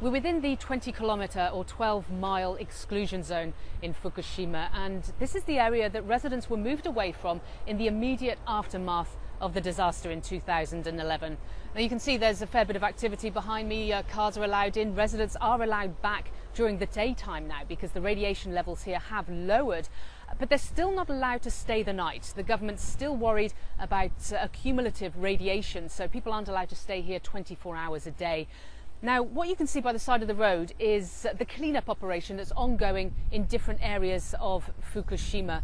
We're within the 20 kilometre or 12 mile exclusion zone in Fukushima, and this is the area that residents were moved away from in the immediate aftermath of the disaster in 2011. Now you can see there's a fair bit of activity behind me. Uh, cars are allowed in, residents are allowed back during the daytime now because the radiation levels here have lowered. But they're still not allowed to stay the night. The government's still worried about uh, accumulative radiation, so people aren't allowed to stay here 24 hours a day. Now, what you can see by the side of the road is the cleanup operation that's ongoing in different areas of Fukushima.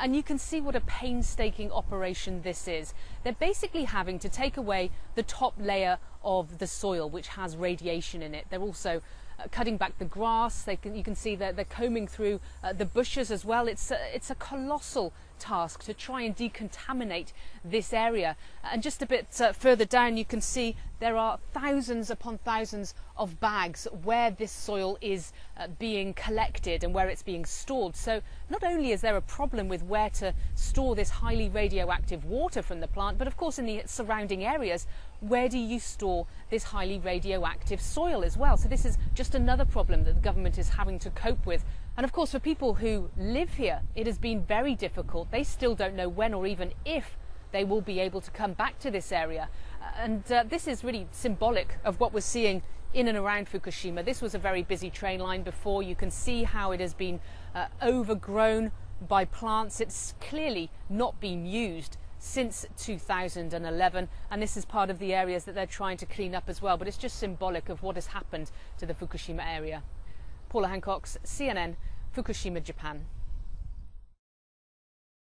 And you can see what a painstaking operation this is. They're basically having to take away the top layer of the soil, which has radiation in it. They're also uh, cutting back the grass. Can, you can see that they're combing through uh, the bushes as well. It's a, it's a colossal task to try and decontaminate this area. And just a bit uh, further down, you can see there are thousands upon thousands of bags where this soil is uh, being collected and where it's being stored. So not only is there a problem with where to store this highly radioactive water from the plant, but of course in the surrounding areas, where do you store this highly radioactive soil as well? So this is just another problem that the government is having to cope with and of course, for people who live here, it has been very difficult. They still don't know when or even if they will be able to come back to this area. And uh, this is really symbolic of what we're seeing in and around Fukushima. This was a very busy train line before. You can see how it has been uh, overgrown by plants. It's clearly not been used since 2011 and this is part of the areas that they're trying to clean up as well but it's just symbolic of what has happened to the Fukushima area. Paula Hancocks, CNN, Fukushima, Japan.